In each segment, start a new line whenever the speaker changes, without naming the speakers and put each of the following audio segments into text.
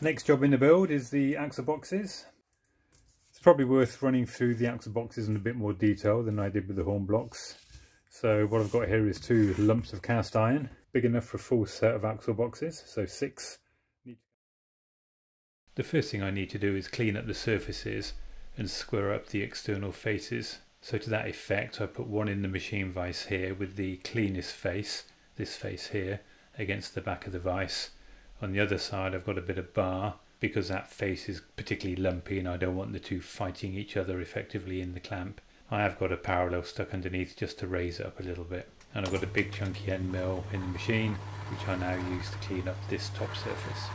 Next job in the build is the axle boxes. It's probably worth running through the axle boxes in a bit more detail than I did with the horn blocks. So what I've got here is two lumps of cast iron, big enough for a full set of axle boxes, so six. The first thing I need to do is clean up the surfaces and square up the external faces. So to that effect I put one in the machine vise here with the cleanest face, this face here, against the back of the vise. On the other side I've got a bit of bar because that face is particularly lumpy and I don't want the two fighting each other effectively in the clamp. I have got a parallel stuck underneath just to raise it up a little bit. And I've got a big chunky end mill in the machine which I now use to clean up this top surface.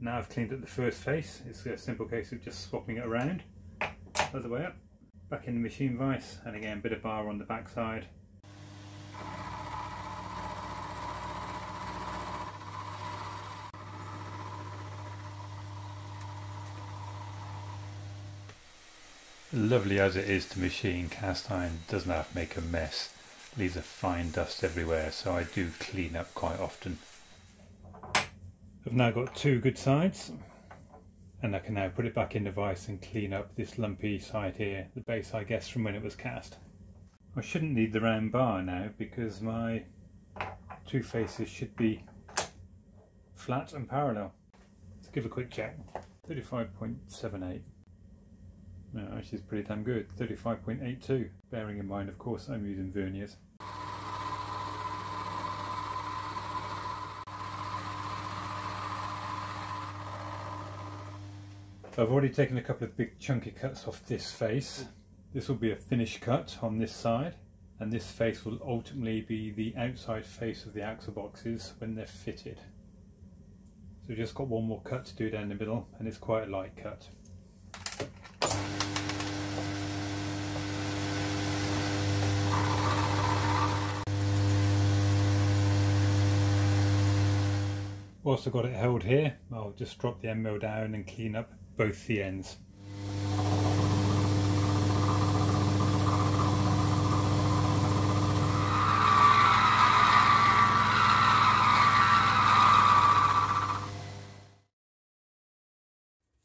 Now I've cleaned up the first face, it's a simple case of just swapping it around, other way up back in the machine vise and again a bit of bar on the back side. Lovely as it is to machine, cast iron does not have to make a mess, leaves a fine dust everywhere so I do clean up quite often. I've now got two good sides and I can now put it back in the vise and clean up this lumpy side here, the base I guess from when it was cast. I shouldn't need the round bar now because my two faces should be flat and parallel. Let's give a quick check. 35.78. No, actually it's pretty damn good. 35.82, bearing in mind of course I'm using verniers. I've already taken a couple of big chunky cuts off this face. This will be a finish cut on this side and this face will ultimately be the outside face of the axle boxes when they're fitted. So we've just got one more cut to do down the middle and it's quite a light cut. Whilst I've got it held here, I'll just drop the end mill down and clean up both the ends.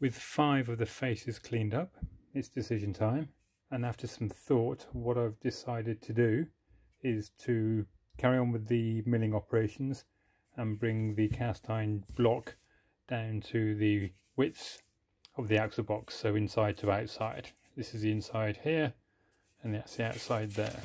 With five of the faces cleaned up, it's decision time. And after some thought, what I've decided to do is to carry on with the milling operations and bring the cast iron block down to the width of the axle box, so inside to outside. This is the inside here, and that's the outside there.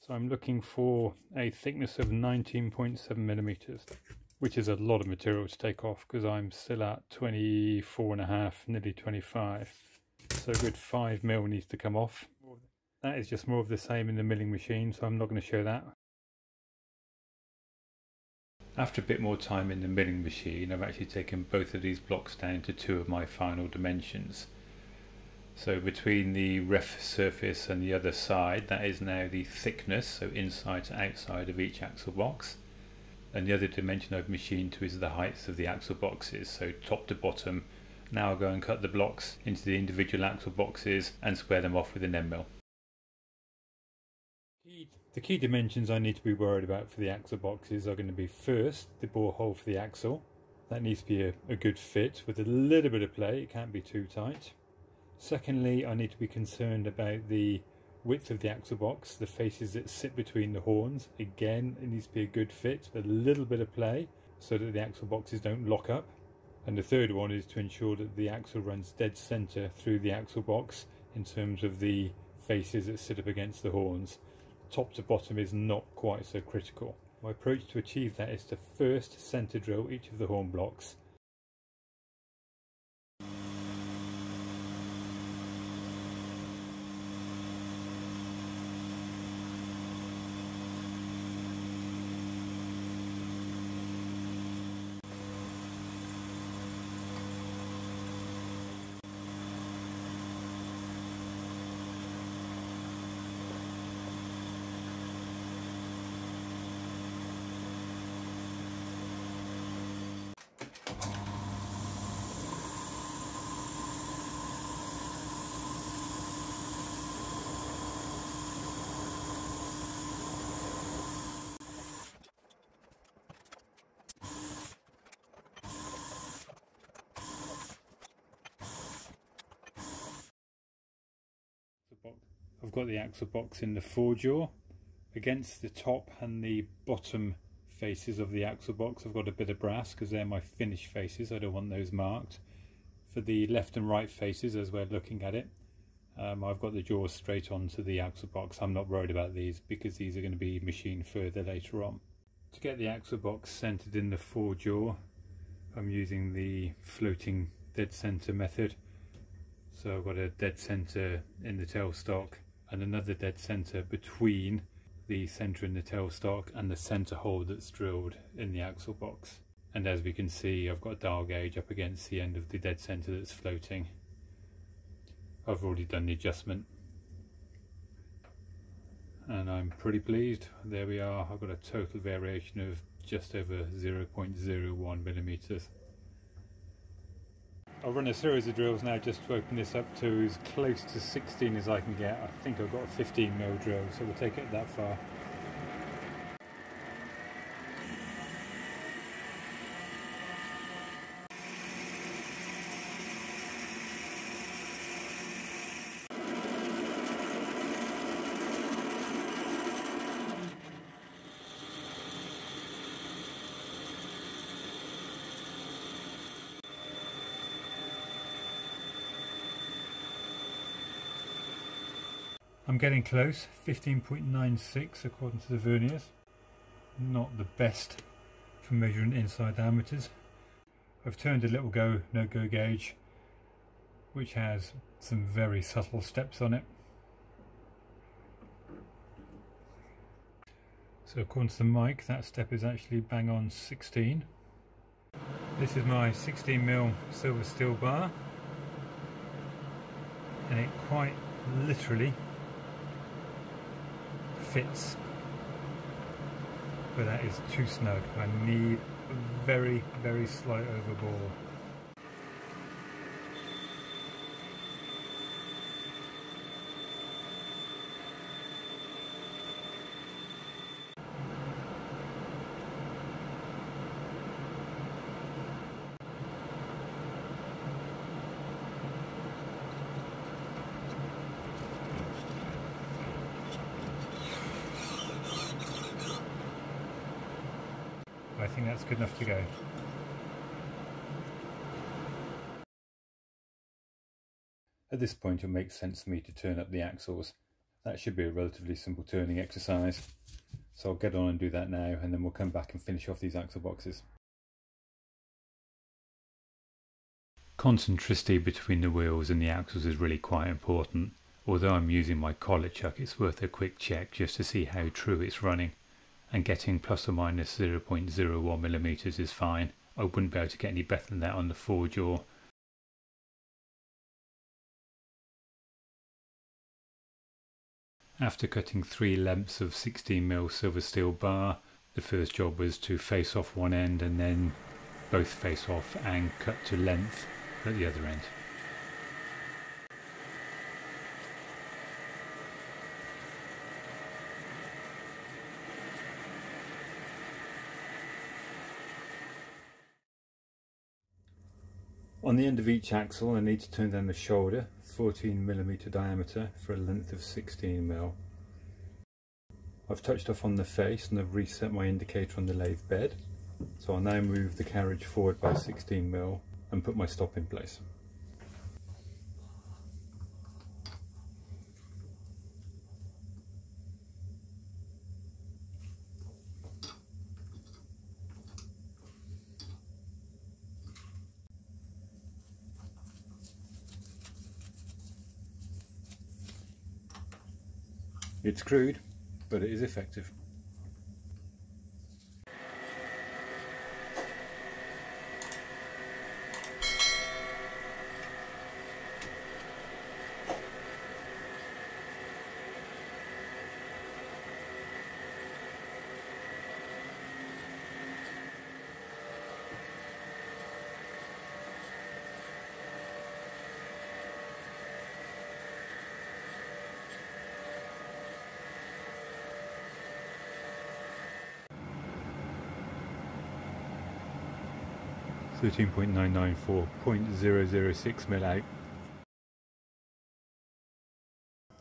So I'm looking for a thickness of 19.7 millimeters, which is a lot of material to take off because I'm still at 24 and a half, nearly 25. So a good five mil needs to come off. That is just more of the same in the milling machine, so I'm not going to show that. After a bit more time in the milling machine, I've actually taken both of these blocks down to two of my final dimensions. So between the ref surface and the other side, that is now the thickness, so inside to outside of each axle box. And the other dimension I've machined to is the heights of the axle boxes, so top to bottom. Now I'll go and cut the blocks into the individual axle boxes and square them off with an end mill. The key dimensions I need to be worried about for the axle boxes are going to be first the bore hole for the axle. That needs to be a, a good fit with a little bit of play, it can't be too tight. Secondly, I need to be concerned about the width of the axle box, the faces that sit between the horns. Again, it needs to be a good fit, with a little bit of play so that the axle boxes don't lock up. And the third one is to ensure that the axle runs dead center through the axle box in terms of the faces that sit up against the horns top to bottom is not quite so critical. My approach to achieve that is to first centre drill each of the horn blocks got the axle box in the four jaw. Against the top and the bottom faces of the axle box I've got a bit of brass because they're my finish faces, I don't want those marked. For the left and right faces as we're looking at it, um, I've got the jaws straight onto the axle box. I'm not worried about these because these are going to be machined further later on. To get the axle box centered in the four jaw, I'm using the floating dead center method. So I've got a dead center in the tailstock and another dead center between the center in the tailstock and the center hole that's drilled in the axle box. And as we can see, I've got a dial gauge up against the end of the dead center that's floating. I've already done the adjustment and I'm pretty pleased. There we are, I've got a total variation of just over 0.01 millimeters. I'll run a series of drills now just to open this up to as close to 16 as I can get. I think I've got a 15 mil drill, so we'll take it that far. I'm getting close, 15.96 according to the verniers. Not the best for measuring inside diameters. I've turned a little go, no go gauge, which has some very subtle steps on it. So according to the mic, that step is actually bang on 16. This is my 16mm silver steel bar, and it quite literally fits but that is too snug. I need a very very slight overbore I think that's good enough to go. At this point it makes sense for me to turn up the axles. That should be a relatively simple turning exercise. So I'll get on and do that now and then we'll come back and finish off these axle boxes. Concentricity between the wheels and the axles is really quite important. Although I'm using my collet chuck it's worth a quick check just to see how true it's running and getting plus or minus 0.01 millimeters is fine. I wouldn't be able to get any better than that on the four jaw. After cutting three lengths of 16mm silver steel bar, the first job was to face off one end and then both face off and cut to length at the other end. On the end of each axle I need to turn down the shoulder 14mm diameter for a length of 16mm. I've touched off on the face and I've reset my indicator on the lathe bed so I'll now move the carriage forward by 16mm and put my stop in place. It's crude, but it is effective. 13.994.006 mil out.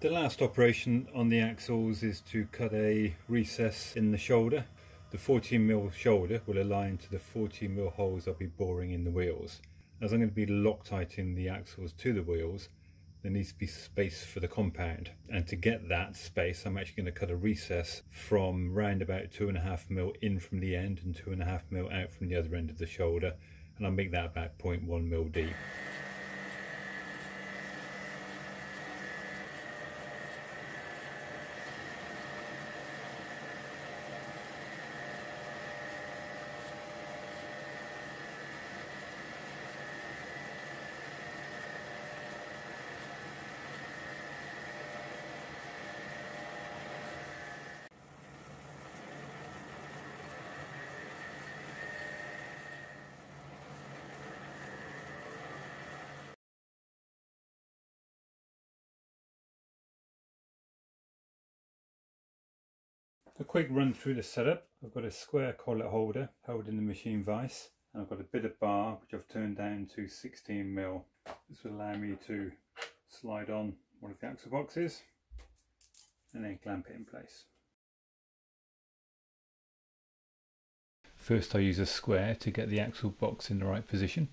The last operation on the axles is to cut a recess in the shoulder. The 14 mil shoulder will align to the 14 mil holes I'll be boring in the wheels. As I'm going to be loctiting the axles to the wheels, there needs to be space for the compound. And to get that space, I'm actually going to cut a recess from round about two and a half mil in from the end and two and a half mil out from the other end of the shoulder and I'll make that about 0.1mm deep. A quick run through the setup. I've got a square collet holder held in the machine vise and I've got a bit of bar which I've turned down to 16 mil. This will allow me to slide on one of the axle boxes and then clamp it in place. First I use a square to get the axle box in the right position.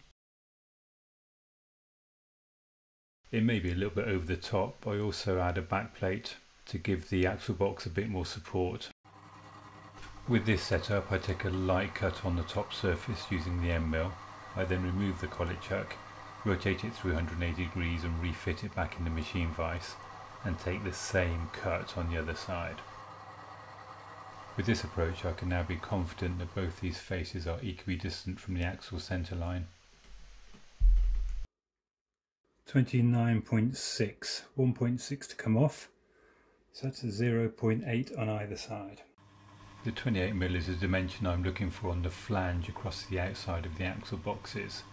It may be a little bit over the top, I also add a back plate to give the axle box a bit more support with this setup I take a light cut on the top surface using the end mill. I then remove the collet chuck, rotate it 380 degrees and refit it back in the machine vise and take the same cut on the other side. With this approach I can now be confident that both these faces are equidistant from the axle centre line. 29.6, 1.6 to come off, so that's a 0.8 on either side. The 28mm is the dimension I'm looking for on the flange across the outside of the axle boxes.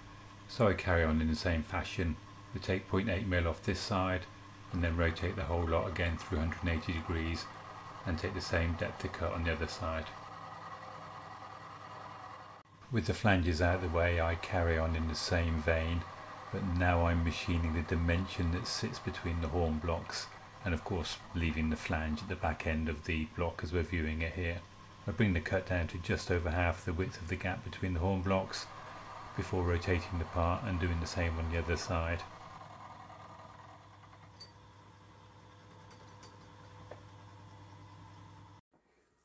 So I carry on in the same fashion. We take 0.8mm off this side and then rotate the whole lot again 380 degrees and take the same depth to cut on the other side. With the flanges out of the way I carry on in the same vein but now I'm machining the dimension that sits between the horn blocks and of course leaving the flange at the back end of the block as we're viewing it here. I bring the cut down to just over half the width of the gap between the horn blocks before rotating the part and doing the same on the other side.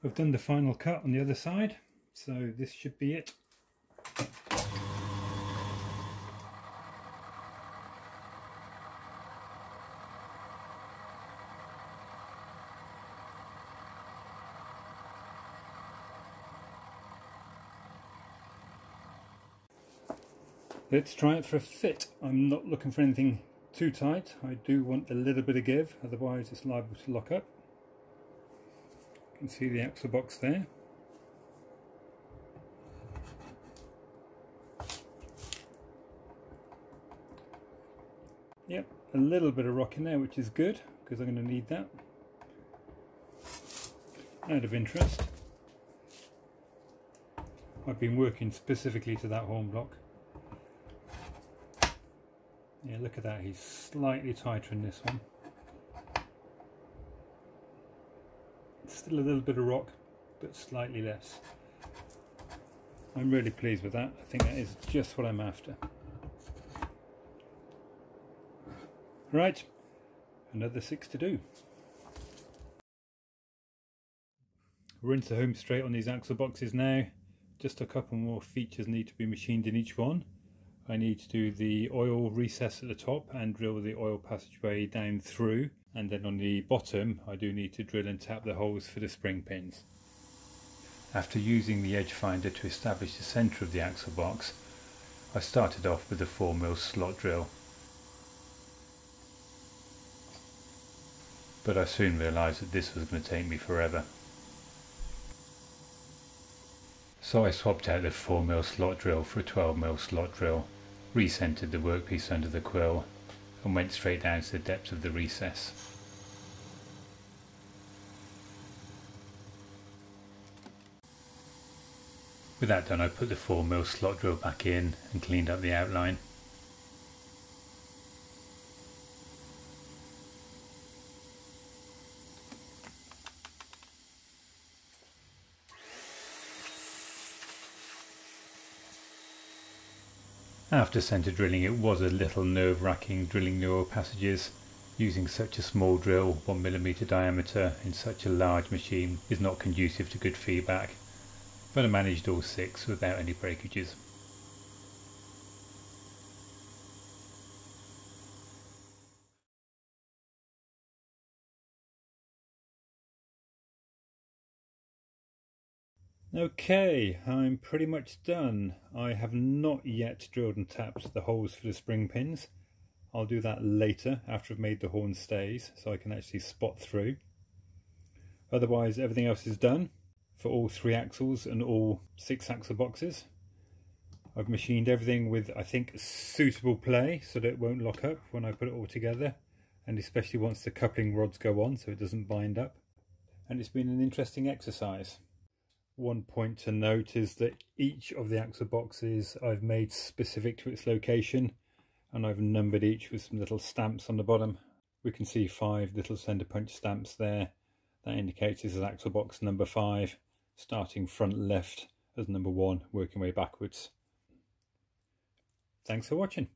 I've done the final cut on the other side, so this should be it. Let's try it for a fit. I'm not looking for anything too tight. I do want a little bit of give, otherwise it's liable to lock up. You can see the axle box there. Yep, a little bit of rock in there, which is good, because I'm going to need that. Out of interest, I've been working specifically to that horn block. Yeah, look at that, he's slightly tighter in this one. Still a little bit of rock, but slightly less. I'm really pleased with that. I think that is just what I'm after. Right, another six to do. We're into home straight on these axle boxes now. Just a couple more features need to be machined in each one. I need to do the oil recess at the top and drill the oil passageway down through and then on the bottom I do need to drill and tap the holes for the spring pins. After using the edge finder to establish the centre of the axle box I started off with a 4mm slot drill. But I soon realised that this was going to take me forever. So I swapped out the 4mm slot drill for a 12mm slot drill recentered the workpiece under the quill and went straight down to the depths of the recess. With that done I put the 4mm slot drill back in and cleaned up the outline. After centre drilling it was a little nerve wracking drilling neural passages. Using such a small drill, 1mm diameter, in such a large machine is not conducive to good feedback, but I managed all six without any breakages. Okay, I'm pretty much done. I have not yet drilled and tapped the holes for the spring pins. I'll do that later after I've made the horn stays so I can actually spot through. Otherwise everything else is done for all three axles and all six axle boxes. I've machined everything with I think suitable play so that it won't lock up when I put it all together and especially once the coupling rods go on so it doesn't bind up. And it's been an interesting exercise. One point to note is that each of the axle boxes I've made specific to its location and I've numbered each with some little stamps on the bottom. We can see five little centre punch stamps there. That indicates this is axle box number five, starting front left as number one, working way backwards. Thanks for watching.